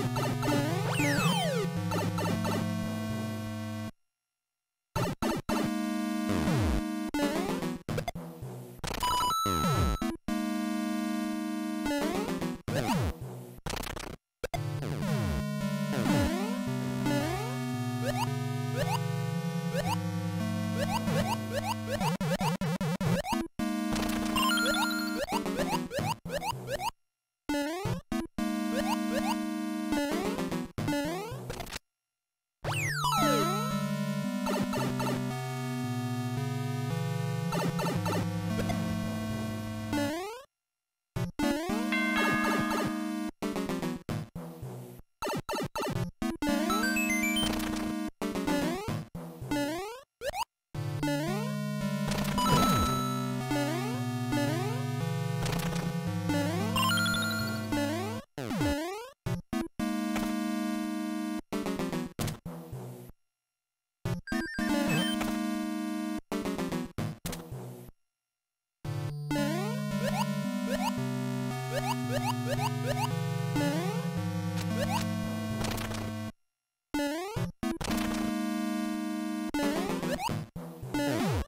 Thank you. Bye. うん。